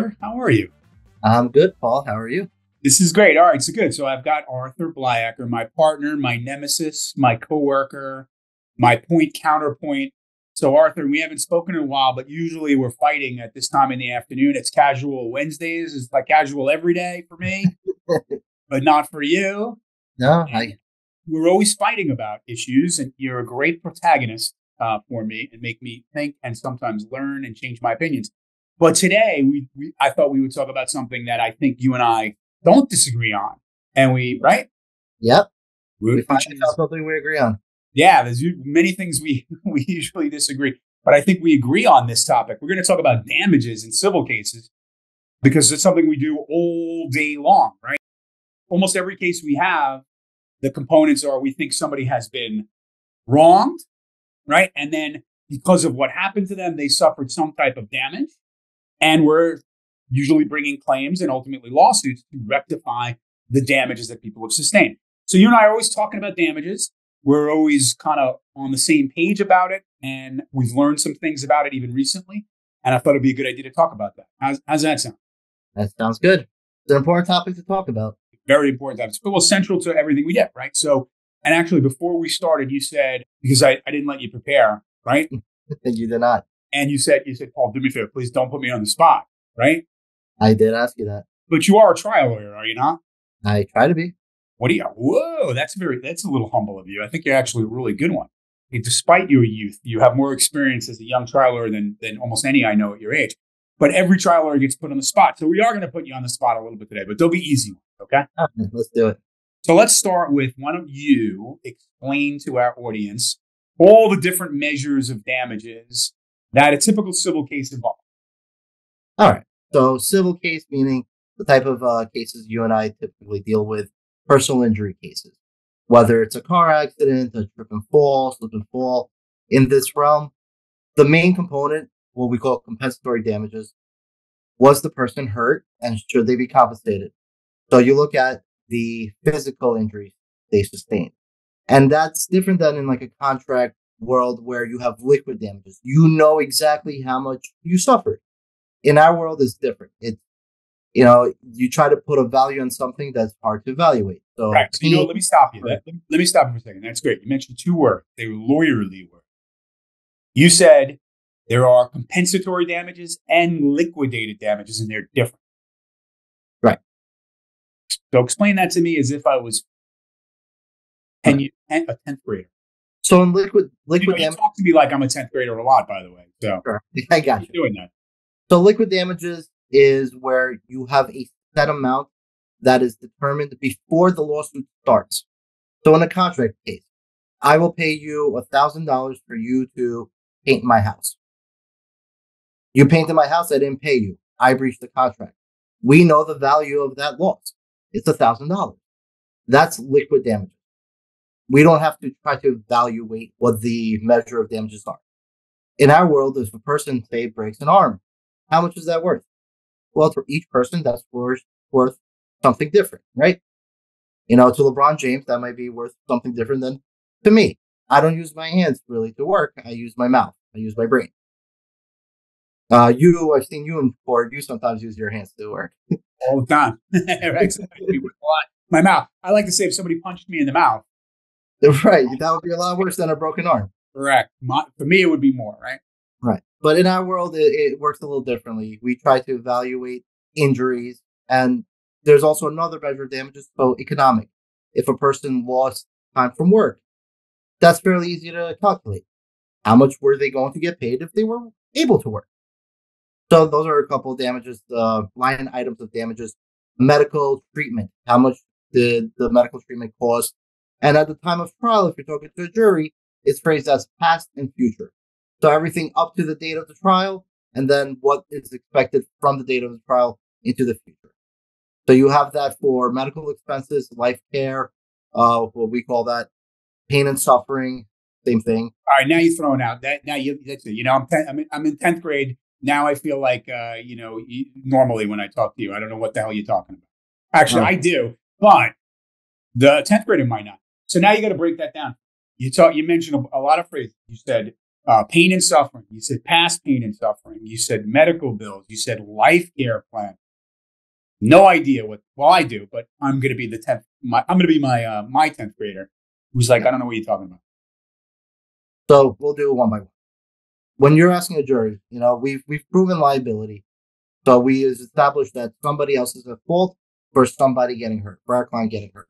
Arthur, how are you? I'm good, Paul. How are you? This is great. All right, so good. So I've got Arthur Blyacker, my partner, my nemesis, my coworker, my point counterpoint. So Arthur, we haven't spoken in a while, but usually we're fighting at this time in the afternoon. It's casual Wednesdays. It's like casual every day for me, but not for you. No, I. We're always fighting about issues, and you're a great protagonist uh, for me and make me think and sometimes learn and change my opinions. But today, we, we I thought we would talk about something that I think you and I don't disagree on, and we right. Yep. We, We find out something we agree on. yeah, there's many things we we usually disagree, but I think we agree on this topic. We're going to talk about damages in civil cases because it's something we do all day long, right? Almost every case we have, the components are we think somebody has been wronged, right? And then because of what happened to them, they suffered some type of damage, and we're usually bringing claims and ultimately lawsuits to rectify the damages that people have sustained. So you and I are always talking about damages we're always kind of on the same page about it and we've learned some things about it even recently and i thought it'd be a good idea to talk about that how's, how's that sound That sounds good. It's an important topic to talk about. very important it's well central to everything we get right so and actually before we started you said because i, I didn't let you prepare right you did not. And you said you said paul do me a favor please don't put me on the spot right I did ask you that. but you are a trial lawyer are you not I try to be. What do you? Whoa, that's very. That's a little humble of you. I think you're actually a really good one. Despite your youth, you have more experience as a young trial lawyer than than almost any I know at your age. But every trial lawyer gets put on the spot, so we are going to put you on the spot a little bit today. But they'll be easy ones, okay? Let's do it. So let's start with why don't you explain to our audience all the different measures of damages that a typical civil case involves. All right. So, civil case meaning the type of uh, cases you and I typically deal with, personal injury cases. Whether it's a car accident, a trip and fall, slip and fall. In this realm, the main component, what we call compensatory damages, was the person hurt and should they be compensated? So you look at the physical injuries they sustained. And that's different than in like a contract world where you have liquid damages. You know exactly how much you suffered. In our world, it's different. It, you know, you try to put a value on something that's hard to evaluate. So, Right. So, you know, let me stop you. Let, let me stop you for a second. That's great. You mentioned two words. They were lawyerly words. You said there are compensatory damages and liquidated damages, and they're different. Right. So explain that to me as if I was ten, ye- ten- a tenth grader. So in liquid, You, liquid know, you talk to me like I'm a tenth grader a lot, by the way. So I got you. doing that. So liquid damages is where you have a set amount that is determined before the lawsuit starts. So in a contract case, I will pay you a thousand dollars for you to paint my house. You painted my house, I didn't pay you. I breached the contract. We know the value of that loss. It's a thousand dollars. That's liquid damages. We don't have to try to evaluate what the measure of damages are. In our world, if a person say breaks an arm, how much is that worth? Well, for each person, that's worth worth something different, right? You know, to LeBron James, that might be worth something different than to me. I don't use my hands really to work. I use my mouth. I use my brain. Uh, you, I've seen you in court. You sometimes use your hands to work. all the time. right? So that would be worth a lot. My mouth. I like to say if somebody punched me in the mouth, right. That would be a lot worse than a broken arm. correct. My, for me, it would be more, right? Right. But in our world, it, it works a little differently. We try to evaluate injuries, and there's also another measure of damages, so economic. If a person lost time from work, that's fairly easy to calculate. How much were they going to get paid if they were able to work? So those are a couple of damages, uh, line items of damages. Medical treatment. How much did the medical treatment cost? And at the time of trial, if you're talking to a jury, it's phrased as past and future. So everything up to the date of the trial, and then what is expected from the date of the trial into the future. So you have that for medical expenses, life care, uh, what we call that, pain and suffering, same thing. All right, now you're throwing out that. Now you that's it. You know, I'm ten, I'm in, I'm in tenth grade now. I feel like uh, you know normally when I talk to you, I don't know what the hell you're talking about. Actually, Oh. I do, but the tenth grader might not. So now you got to break that down. You talk. You mentioned a, a lot of phrases. You said uh, pain and suffering. You said past pain and suffering. You said medical bills. You said life care plan. No idea what. Well, I do, but I'm going to be the tenth. My, I'm going to be my uh, my tenth grader who's like, I don't know what you're talking about. So we'll do it one by one. When you're asking a jury, you know we've we've proven liability, so we established that somebody else is at fault for somebody getting hurt, for our client getting hurt,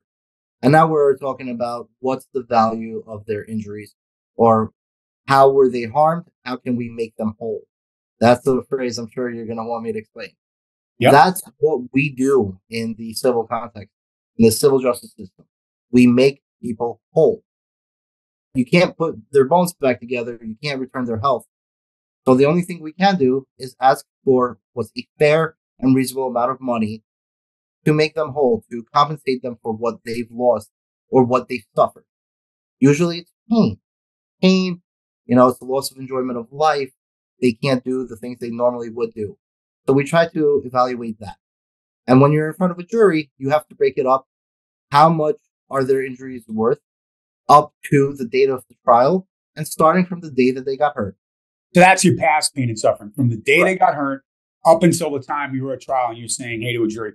and now we're talking about what's the value of their injuries, or how were they harmed? How can we make them whole? That's the phrase I'm sure you're going to want me to explain. Yep. That's what we do in the civil context, in the civil justice system. We make people whole. You can't put their bones back together. You can't return their health. So the only thing we can do is ask for what's a fair and reasonable amount of money to make them whole, to compensate them for what they've lost or what they've suffered. Usually it's pain. Pain, you know, it's the loss of enjoyment of life. They can't do the things they normally would do. So we try to evaluate that. And when you're in front of a jury, you have to break it up. How much are their injuries worth up to the date of the trial and starting from the day that they got hurt. So that's your past pain and suffering from the day right. they got hurt up until the time you were at trial and you're saying, hey, to a jury,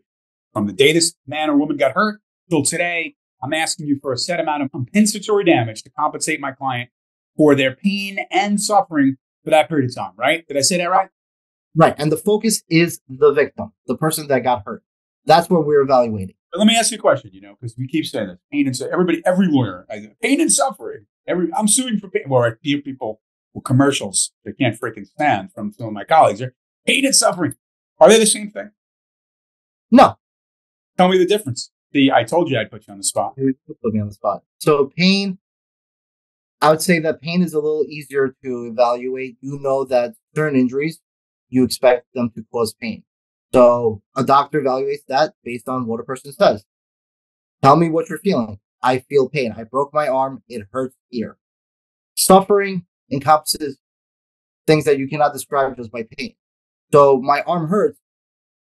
from the day this man or woman got hurt till today, I'm asking you for a set amount of compensatory damage to compensate my client for their pain and suffering for that period of time, right? Did I say that right? Right. And the focus is the victim, the person that got hurt. That's what we're evaluating. But let me ask you a question, you know, because we keep saying this pain and everybody, every lawyer, pain and suffering. Every I'm suing for pain. Well, I hear people with commercials they can't freaking stand from some of my colleagues. Are pain and suffering. Are they the same thing? No. Tell me the difference. See, I told you I'd put you on the spot. Put me on the spot. So pain, I would say that pain is a little easier to evaluate. You know that certain injuries, you expect them to cause pain. So a doctor evaluates that based on what a person says. Tell me what you're feeling. I feel pain. I broke my arm. It hurts here. Suffering encompasses things that you cannot describe just by pain. So my arm hurts,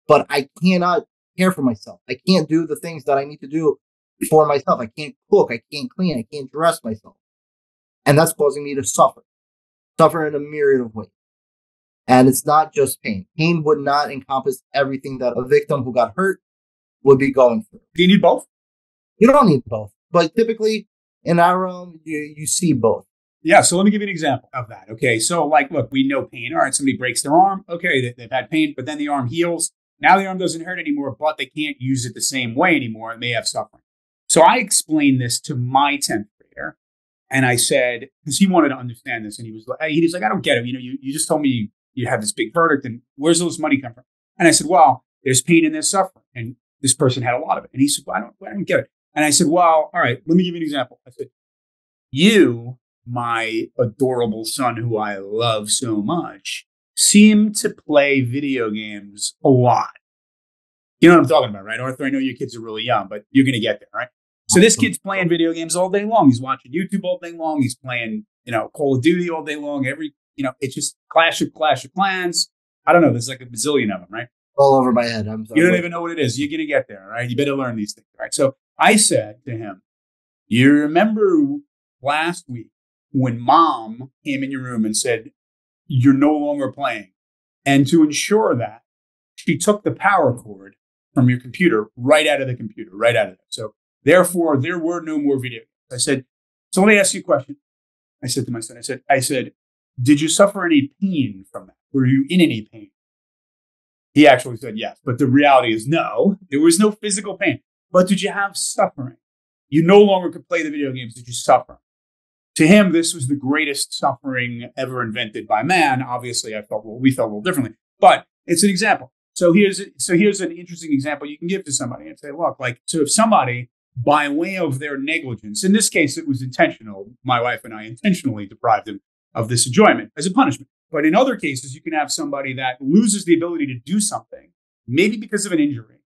but I cannot care for myself. I can't do the things that I need to do for myself. I can't cook. I can't clean. I can't dress myself. And that's causing me to suffer, suffer in a myriad of ways. And it's not just pain. Pain would not encompass everything that a victim who got hurt would be going through. Do you need both? You don't need both. But typically in our realm, you, you see both. Yeah. So let me give you an example of that. Okay. So, like, look, we know pain. All right. Somebody breaks their arm. Okay. They, they've had pain, but then the arm heals. Now the arm doesn't hurt anymore, but they can't use it the same way anymore and they have suffering. So I explained this to my 10th grader. And I said, because he wanted to understand this, and he was like, he was like, I don't get it. You know, you, you just told me you have this big verdict and where's all this money come from? And I said, well, there's pain and there's suffering. And this person had a lot of it. And he said, well, I don't, I don't get it. And I said, well, all right, let me give you an example. I said, you, my adorable son, who I love so much, seem to play video games a lot. You know what I'm talking about, right? Arthur, I know your kids are really young, but you're going to get there, right? So this kid's playing video games all day long. He's watching YouTube all day long. He's playing, you know, Call of Duty all day long. Every you know, it's just Clash of Clash of Clans. I don't know. There's like a bazillion of them, right? All over my head. I'm sorry. You don't even know what it is. You're gonna get there, right? You better learn these things, right? So I said to him, "You remember last week when Mom came in your room and said you're no longer playing, and to ensure that, she took the power cord from your computer right out of the computer, right out of it. So therefore, there were no more video games. I said, so let me ask you a question. I said to my son, I said, I said, did you suffer any pain from that? Were you in any pain? He actually said yes, but the reality is no, there was no physical pain. But did you have suffering? You no longer could play the video games. Did you suffer? To him, this was the greatest suffering ever invented by man. Obviously, I felt well, we felt a little differently, but it's an example. So here's so here's an interesting example you can give to somebody and say, look, like so if somebody by way of their negligence, in this case it was intentional, my wife and I intentionally deprived him of this enjoyment as a punishment. But in other cases, you can have somebody that loses the ability to do something, maybe because of an injury.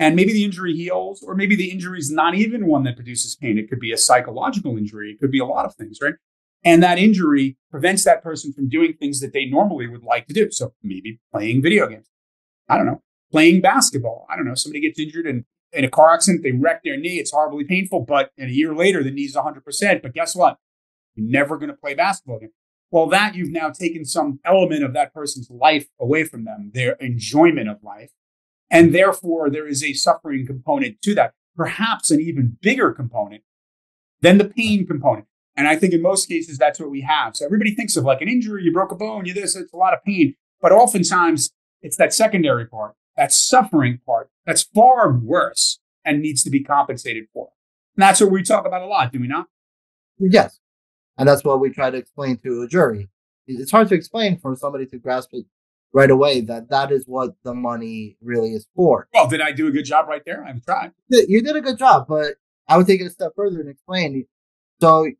And maybe the injury heals, or maybe the injury is not even one that produces pain. It could be a psychological injury. It could be a lot of things, right? And that injury prevents that person from doing things that they normally would like to do. So maybe playing video games. I don't know. Playing basketball. I don't know. Somebody gets injured in, in a car accident, they wreck their knee. It's horribly painful, but a year later, the knee's 100%. But guess what? You're never going to play basketball again. Well, that you've now taken some element of that person's life away from them, their enjoyment of life. And therefore, there is a suffering component to that, perhaps an even bigger component than the pain component. And I think in most cases, that's what we have. So everybody thinks of like an injury, you broke a bone, you this, it's a lot of pain. But oftentimes, it's that secondary part, that suffering part, that's far worse and needs to be compensated for. And that's what we talk about a lot, do we not? Yes. And that's what we try to explain to a jury. It's hard to explain for somebody to grasp it right away that that is what the money really is for. Well, did I do a good job right there? I'm tried. You did a good job, but I would take it a step further and explain. So,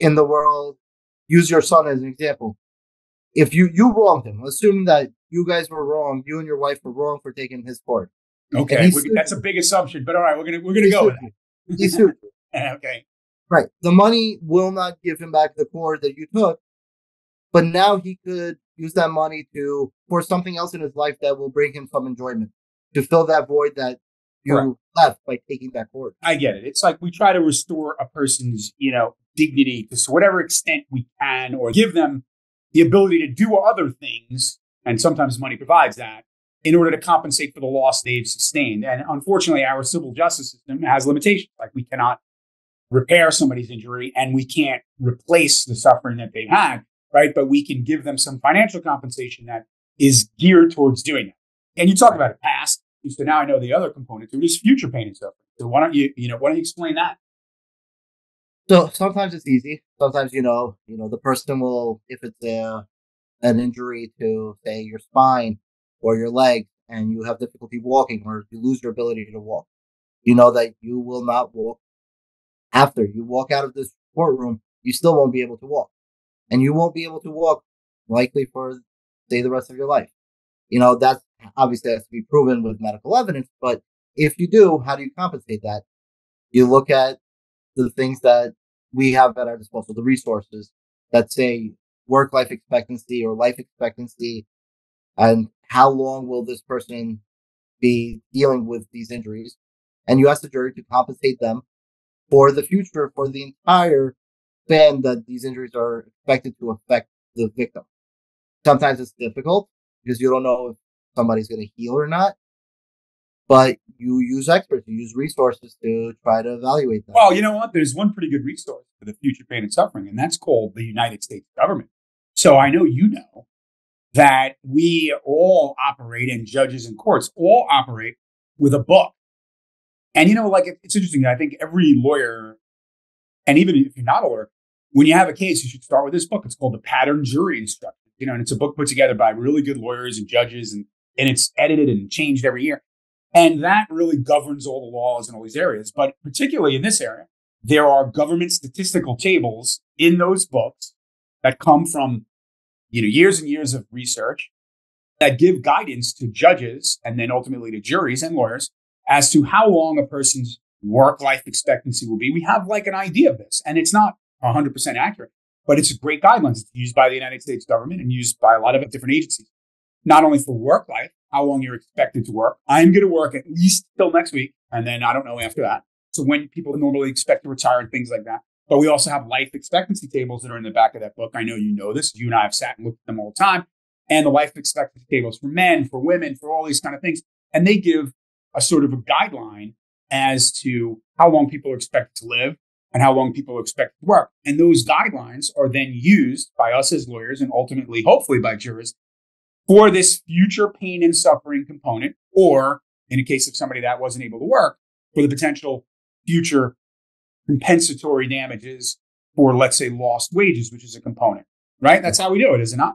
in the world, use your son as an example. If you you wronged him, assume that you guys were wrong, you and your wife were wrong for taking his part. Okay, that's a big assumption, but all right, we're gonna we're gonna go with that. He sued okay. Right. The money will not give him back the cord that you took, but now he could use that money to for something else in his life that will bring him some enjoyment to fill that void that you Correct. left by taking that cord. I get it. It's like we try to restore a person's, you know, dignity to whatever extent we can, or give them the ability to do other things. And sometimes money provides that in order to compensate for the loss they've sustained. And unfortunately, our civil justice system has limitations. Like we cannot repair somebody's injury and we can't replace the suffering that they've had, right? But we can give them some financial compensation that is geared towards doing that. And you talk about it past. So now I know the other component to it is future pain and suffering. So why don't you, you know, why don't you explain that? So sometimes it's easy. Sometimes, you know, you know, the person will, if it's a, an injury to say your spine or your leg and you have difficulty walking or you lose your ability to walk, you know that you will not walk after you walk out of this courtroom, you still won't be able to walk. And you won't be able to walk likely for, say, the rest of your life. You know, that's obviously has to be proven with medical evidence, but if you do, how do you compensate that? You look at the things that we have at our disposal, the resources that say work life expectancy or life expectancy, and how long will this person be dealing with these injuries? And you ask the jury to compensate them for the future for the entire span that these injuries are expected to affect the victim. Sometimes it's difficult because you don't know if somebody's going to heal or not. But you use experts, you use resources to try to evaluate that. Well, you know what? There's one pretty good resource for the future pain and suffering, and that's called the United States government. So I know you know that we all operate, and judges and courts all operate with a book and you know, like it, it's interesting. I think every lawyer, and even if you're not a lawyer, when you have a case, you should start with this book. It's called the Pattern Jury Instruction. You know, and it's a book put together by really good lawyers and judges, and and it's edited and changed every year. And that really governs all the laws in all these areas. But particularly in this area, there are government statistical tables in those books that come from you know years and years of research that give guidance to judges and then ultimately to juries and lawyers as to how long a person's work life expectancy will be. We have like an idea of this, and it's not 100% accurate, but it's a great guidelines. It's used by the United States government and used by a lot of different agencies, not only for work life, how long you're expected to work. I'm going to work at least till next week, and then I don't know after that. So when people normally expect to retire and things like that. But we also have life expectancy tables that are in the back of that book. I know you know this. You and I have sat and looked at them all the time. And the life expectancy tables for men, for women, for all these kind of things. And they give a sort of a guideline as to how long people are expected to live and how long people expect to work. And those guidelines are then used by us as lawyers and ultimately, hopefully, by jurors for this future pain and suffering component, or in a case of somebody that wasn't able to work, for the potential future compensatory damages for, let's say, lost wages, which is a component, right? That's how we do it, is it not?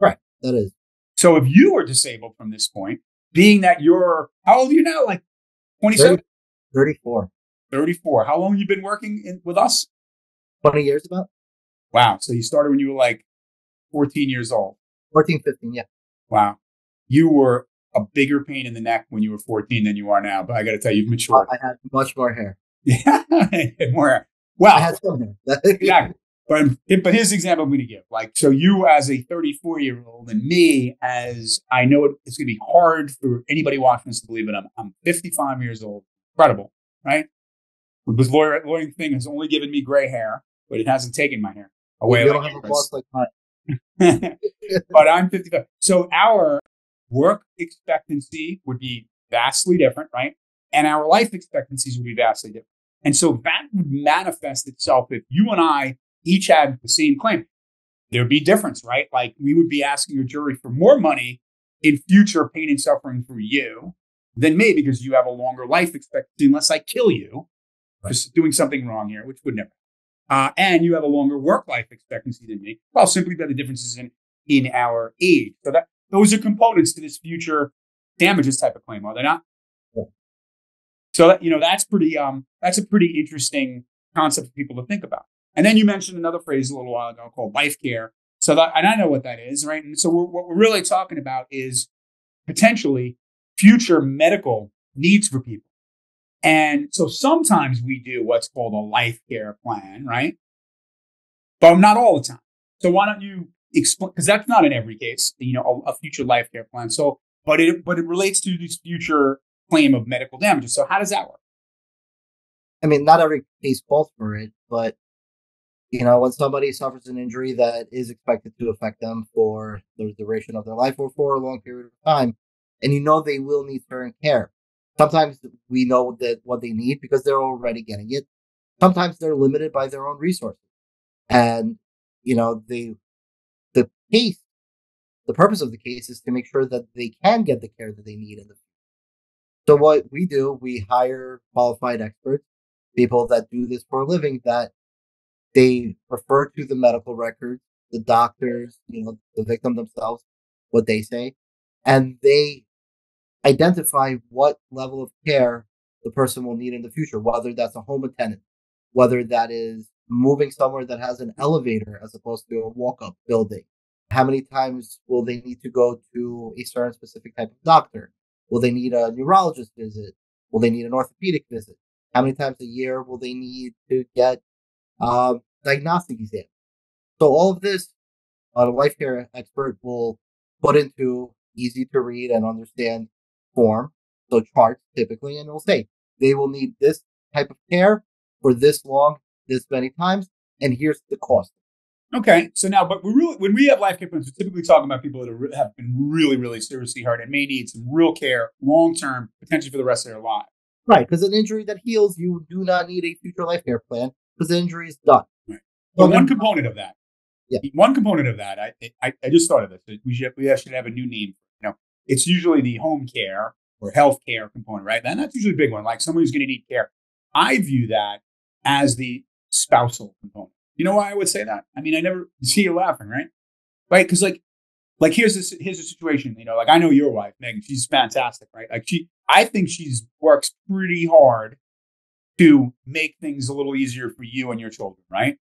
Right. That is. So if you were disabled from this point, being that you're, how old are you now? Like 27? 34. 34. How long have you been working in, with us? 20 years about. Wow. So you started when you were like 14 years old. 14, 15, yeah. Wow. You were a bigger pain in the neck when you were 14 than you are now, but I got to tell you, you've matured. I had much more hair. Yeah, more hair. Well, I had some hair. exactly. But, but here's the example I'm going to give. Like, so you as a 34 year old and me as I know it's going to be hard for anybody watching this to believe it. I'm, I'm 55 years old. Incredible, right? This lawyer, lawyering thing has only given me gray hair, but it hasn't taken my hair. away. we like don't have a boss like mine. but I'm 55. So our work expectancy would be vastly different, right? And our life expectancies would be vastly different. And so that would manifest itself if you and I each had the same claim. There'd be difference, right? Like we would be asking a jury for more money in future pain and suffering for you than me because you have a longer life expectancy unless I kill you Right. just doing something wrong here, which would never. Uh, and you have a longer work life expectancy than me. Well, simply by the differences in in our age. So that those are components to this future damages type of claim, are they not? Yeah. So that you know that's pretty um that's a pretty interesting concept for people to think about. And then you mentioned another phrase a little while ago called life care. So that and I know what that is, right? And so we're, what we're really talking about is potentially future medical needs for people. And so sometimes we do what's called a life care plan, right? But not all the time. So why don't you explain? Because that's not in every case, you know, a, a future life care plan. So, but it but it relates to this future claim of medical damages. So how does that work? I mean, not every case calls for it, but you know, when somebody suffers an injury that is expected to affect them for the duration of their life or for a long period of time, and you know they will need certain care. Sometimes we know that what they need because they're already getting it. Sometimes they're limited by their own resources, and you know the the case, the purpose of the case is to make sure that they can get the care that they need in the so what we do, we hire qualified experts, people that do this for a living, that they refer to the medical records, the doctors, you know, the victim themselves, what they say, and they identify what level of care the person will need in the future, whether that's a home attendant, whether that is moving somewhere that has an elevator as opposed to a walk-up building. How many times will they need to go to a certain specific type of doctor? Will they need a neurologist visit? Will they need an orthopedic visit? How many times a year will they need to get um, diagnostic exam? So all of this, a life care expert will put into easy to read and understand form, so charts typically, and it'll say they will need this type of care for this long, this many times, and here's the cost. Okay, so now, but we really, when we have life care plans, we're typically talking about people that are, have been really, really seriously hurt and may need some real care long term, potentially for the rest of their life. Right, because an injury that heals, you do not need a future life care plan because the injury is done. Right. So But one component of that, Yeah. one component of that, I, I, I just thought of this. We should, we should have a new name. It's usually the home care or health care component, right? And that's usually a big one, like someone who's going to need care. I view that as the spousal component. You know why I would say that? I mean, I never see you laughing, right? Right? Because like, like here's this here's a situation. You know, like I know your wife, Megan. She's fantastic, right? Like she, I think she's works pretty hard to make things a little easier for you and your children, right?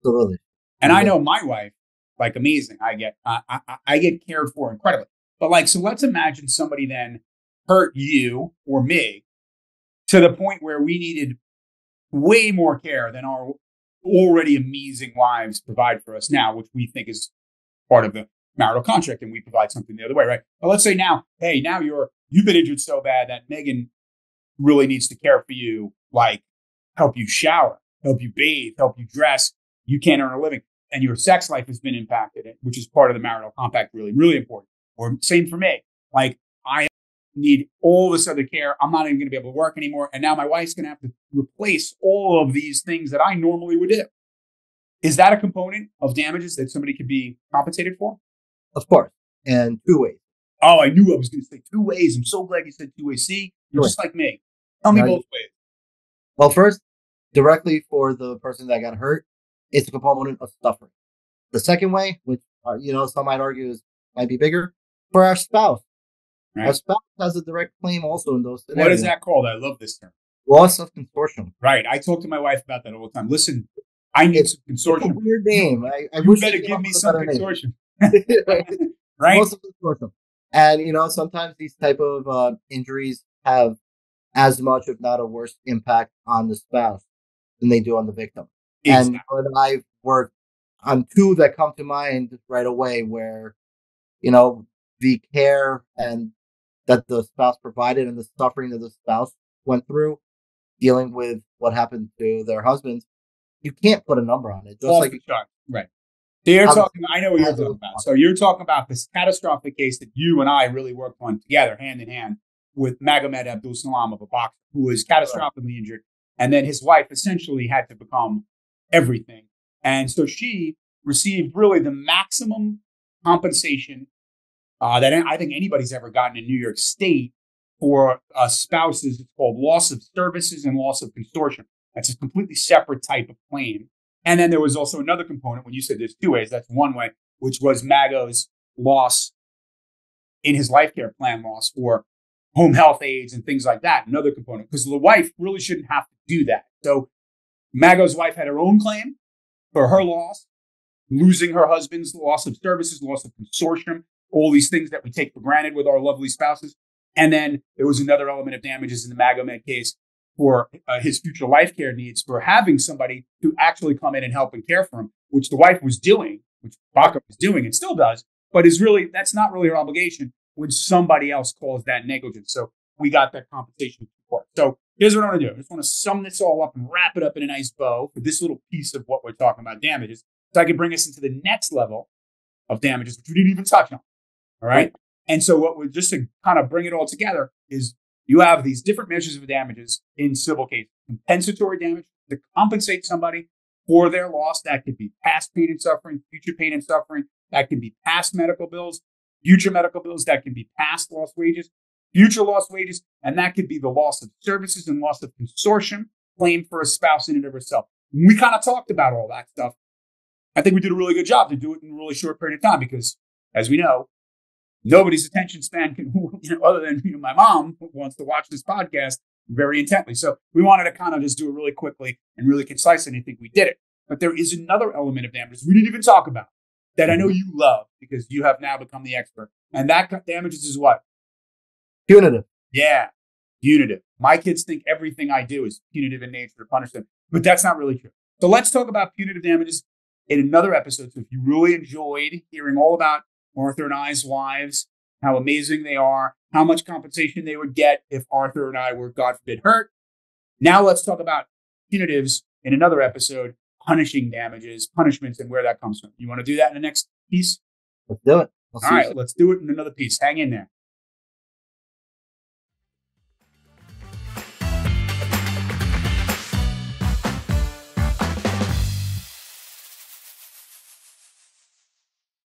Absolutely. And I know my wife, like amazing. I get I, I, I get cared for incredibly. But like, so let's imagine somebody then hurt you or me to the point where we needed way more care than our already amazing wives provide for us now, which we think is part of the marital contract, and we provide something the other way, right? But let's say now, hey, now you're you've been injured so bad that Megan really needs to care for you, like help you shower, help you bathe, help you dress. You can't earn a living, and your sex life has been impacted, which is part of the marital compact, really, really important. Or same for me, like I need all this other care. I'm not even going to be able to work anymore, and now my wife's going to have to replace all of these things that I normally would do. Is that a component of damages that somebody could be compensated for? Of course. And two ways. Oh, I knew I was going to say two ways. I'm so glad you said two ways. See, you're just like me. Tell me Right. both ways. Well, first, directly for the person that got hurt, it's a component of suffering. The second way, which uh, you know some might argue is might be bigger, for our spouse. Our spouse has a direct claim also in those What scenarios. is that called? I love this term. Loss of consortium. Right. I talk to my wife about that all the time. Listen, I need It's- some consortium. weird name. I, I You wish better give me some consortium. Right? Loss of consortium. And you know, sometimes these type of uh, injuries have as much, if not a worse, impact on the spouse than they do on the victim. Exactly. And I've worked on two that come to mind right away where, you know, the care and that the spouse provided and the suffering that the spouse went through dealing with what happened to their husbands, you can't put a number on it. Just Off like the chart. Right. You're talking, I know what you're talking about. So you're talking about this catastrophic case that you and I really worked on together, hand in hand, with Magomed Abdusalamov a boxer who was catastrophically injured. And then his wife essentially had to become everything. And so she received really the maximum compensation uh, that I think anybody's ever gotten in New York State for spouses. It's called loss of services and loss of consortium. That's a completely separate type of claim. And then there was also another component when you said there's two ways. That's one way, which was Mago's loss in his life care plan loss for home health aides and things like that. Another component, because the wife really shouldn't have to do that. So Mago's wife had her own claim for her loss, losing her husband's loss of services, loss of consortium, all these things that we take for granted with our lovely spouses. And then there was another element of damages in the Magomed case for uh, his future life care needs for having somebody to actually come in and help and care for him, which the wife was doing, which Baca was doing and still does, but is really, that's not really her obligation when somebody else calls that negligence. So we got that compensation support. So here's what I want to do. I just want to sum this all up and wrap it up in a nice bow for this little piece of what we're talking about damages. So I can bring us into the next level of damages, which we didn't even touch on. All right. And so what we just to kind of bring it all together is you have these different measures of damages in civil cases. Compensatory damage to compensate somebody for their loss. That could be past pain and suffering, future pain and suffering. That can be past medical bills, future medical bills. That can be past lost wages, future lost wages. And that could be the loss of services and loss of consortium claim for a spouse in and of herself. We kind of talked about all that stuff. I think we did a really good job to do it in a really short period of time because, as we know, nobody's attention span can, you know, other than you know, my mom wants to watch this podcast very intently. So we wanted to kind of just do it really quickly and really concise, and I think we did it. But there is another element of damages we didn't even talk about that I know mm-hmm. you love because you have now become the expert. And that damages is what? Punitive. Yeah, punitive. My kids think everything I do is punitive in nature to punish them, but that's not really true. So let's talk about punitive damages in another episode. So if you really enjoyed hearing all about Arthur and I's wives, how amazing they are, how much compensation they would get if Arthur and I were, God forbid, hurt. Now let's talk about punitives in another episode, punishing damages, punishments, and where that comes from. You want to do that in the next piece? Let's do it. All right, let's do it in another piece. Hang in there.